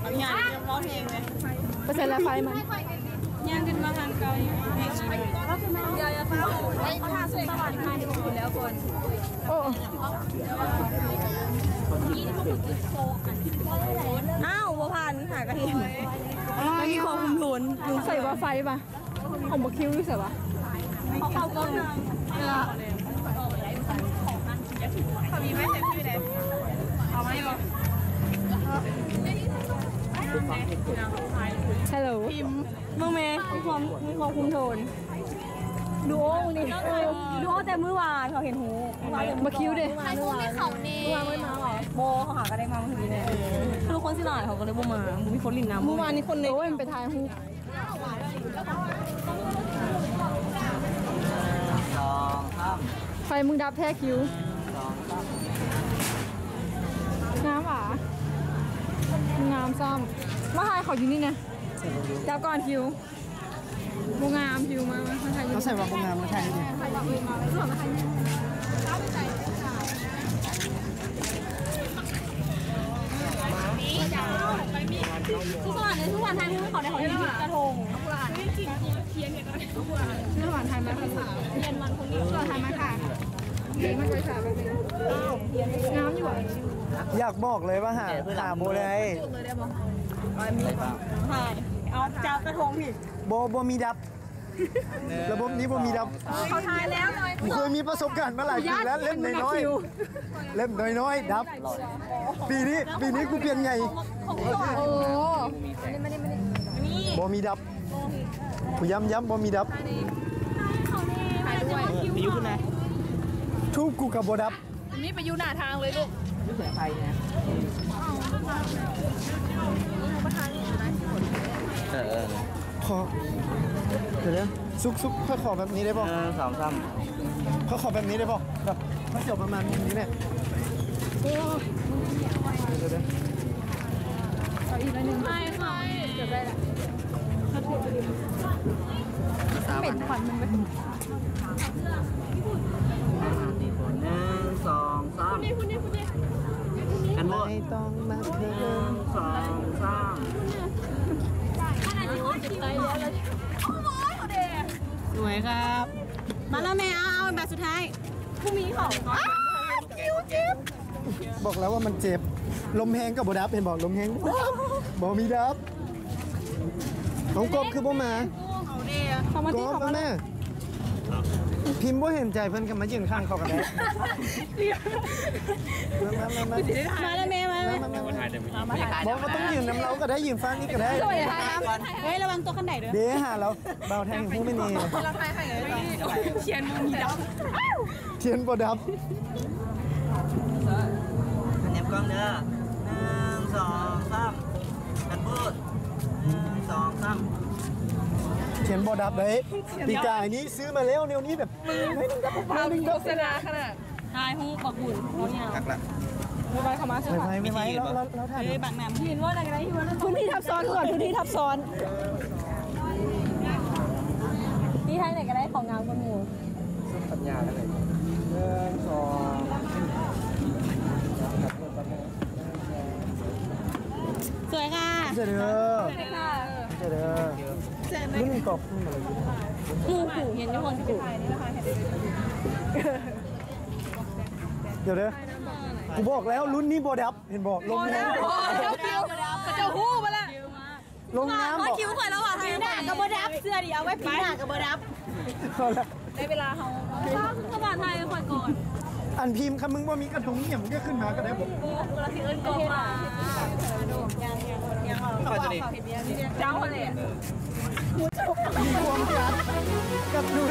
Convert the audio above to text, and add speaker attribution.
Speaker 1: เอางานจะร้องเพลงเลย
Speaker 2: ไปใส่ละไฟมัน
Speaker 1: ย่างขึ้นมาทางเกาอยู่เพลงอะไรยายาเฝ้าไอ้ข้าสุดตลอดมาดูแล้วคน
Speaker 2: โอ้
Speaker 1: อ้าวบัวพันหากระถิ่นไม่มีความคุมทุน
Speaker 2: ลุงใส่ว่าไฟปะของบักคิ้วรู้สึกปะ
Speaker 1: เขาเข้าก้นเขามีไม่เต็มที่เลยเอาไม่บอก
Speaker 2: ฮัลโหล
Speaker 1: พิมพ์มึงเมย์มีความมีความคุมโทน
Speaker 2: ดูโอ้นี่
Speaker 1: เออดูเอาแต่มื้อวานเขาเห็นหู
Speaker 2: บักคิ้วดิ
Speaker 1: ใครพูดไม่เขาเน่เมื่อวานไม่มาหรอโบเขาหากันได้มาเมื่อคืนเนี่ยคือคนสิหลายเขาก็เลยบ่มามีคนลินน้ำ
Speaker 2: เมื่อวานนี้คนหนึงโอ้ยมันไปถ่ายฮูป
Speaker 3: สองสาม
Speaker 2: ไฟมึงดับแท้คิ้ว
Speaker 3: สองสาม
Speaker 2: งามหวา งามซ้ำมาถ่ายเขาอยู่นี่ไงจับก่อนคิ้วบูงามคิ้วมามาถ่ายอยู่
Speaker 4: เขาใส่ว่าคนงามมาแทนดิ
Speaker 1: ทุกวันเลยทุกวันทางที่เขาได้เขาอยู่กระทง
Speaker 2: ชื่อหวานไทยมาค่ะเรียนวันคนนี้ชื่อไทยมาค่ะดีมากเลยค่ะแบบนี้งามอยู่อะ
Speaker 4: อยากบอกเลยว่าหาหาโบเลย
Speaker 3: อะไรบ้าง
Speaker 1: ใช่เอาจับกระทงพี่
Speaker 4: โบโบมีดับ ระบบนี้โบมีดับ
Speaker 1: เขาทายแล้ว
Speaker 4: กูเคยมีประสบการณ์มาหลายปีแล้วเล่มน้อยๆเล่มน้อยๆดับ ปีนี้ปีนี้กูเปลี่ยนไง
Speaker 2: โอ้
Speaker 4: โบมีดับกูย้ำย้ำโบมีดับ
Speaker 3: อายุคุณนะ
Speaker 4: ทุกกูกับโบดับ
Speaker 2: นี่ไปอยู่หน้าทางเลยลูก
Speaker 3: ยุคไหนไทยเนี่ยเออเออ
Speaker 4: ขอเดี๋ยวนะซุกซุกเขาขอแบบนี้ได้ป่ะ
Speaker 3: เออสองสาม
Speaker 4: เขาขอแบบนี้ได้ป่ะแบบเขาจบประมาณนี้เนี่ยเดี๋ยวนะ
Speaker 1: ใช่ค่ะ
Speaker 3: สามเป็นขวัญมันไหม กันหมด
Speaker 4: ไม่ต้องมาเพิ่
Speaker 3: หนึ่
Speaker 4: ม
Speaker 3: งสองสาม
Speaker 1: สวยครับ มาแล้วแม่เอาเอาแบบสุดท้ายพรุ่งนี้เขา
Speaker 4: บอกแล้วว่ามันเจ็บ ลมแห้งกับโบดับเห็นบอกลมแห้งบอมีดับน้องกบคือบ่มา
Speaker 1: เขาเดีย
Speaker 2: เขามา
Speaker 4: ก็
Speaker 2: ที่เขา
Speaker 4: มา
Speaker 2: มา
Speaker 4: แม่ พิมพ์ว่าเห็นใจเพิ่นกันมายืนข้างเขากันได้มามามา
Speaker 1: มาแล้วแม่มาแล้ว
Speaker 4: มามามาบอกว่าต้องยืนน้ำเราก็ได้ยืนฟังนี่ก็ได้
Speaker 1: สวยครับเฮ้ยระวังตัวกันไหนเด้อ
Speaker 4: เดี๋ยวหาเราเบาแทงหูไม่นี่
Speaker 1: เราใครใครเลยเชียนมือมีดาว
Speaker 4: เทียนบ่ดับ
Speaker 3: อันนี้กล้องเด้อหนึ่งสองสามกันพูดหนึ่งสองสาม
Speaker 4: เทียนบ่ดับเลยปีกายนี้ซื้อมาแล้วแนวนี้แบบไม่ต้องดับ
Speaker 2: เราโฆษณาขนาด
Speaker 1: ทายหูปักบุญเขาเนี่ย
Speaker 3: หักละ
Speaker 2: ไม่ไหวเขามา
Speaker 4: ไม่ไหวไม่ไหวแล้วแล้วแล้วท่าน
Speaker 1: เฮ้ยบักน้ำเห็นว่าอะไรกันได้ที่ว่า
Speaker 2: พื้นที่ทับซ้อนก่อนพื้นที่ทับซ้อน
Speaker 1: ที่ไทยไหนก็ได้ของงามคนหมู่
Speaker 3: ปัญญาแล้วเลย
Speaker 4: หนึ่งสอง
Speaker 1: สวยค่ะ
Speaker 4: เจอเด้อเจอเด้อ รุ่นกบรุ่นอะไรอยู่
Speaker 1: หมู่ขู่เห็นทุกคนขู่
Speaker 4: เดี๋ยวเด้อกูบอกแล้วรุ่นนี้บ่ดับ เห็นบอกลงน้ำ
Speaker 1: จะหู้มาละ
Speaker 4: ลงน้ำบอก
Speaker 1: คิ้วข่อยแล้วอะปีหน้ากับบดับเสื้อดิเอาไว้ปีหน้ากับบดับ
Speaker 4: เอาละ
Speaker 1: ได้เวลาเขาต้องกบาไทยข่อยก่อน
Speaker 4: อันพิมพ์คำมึงว่ามีกระทงเนี่ยมึงก็ขึ้นมาก็ได้บอก
Speaker 1: กูเราสิเอิ้นกบมายังยังยังเขาบอกเขาเห็นยังเจ้าเลย
Speaker 4: มีความกัดกับดู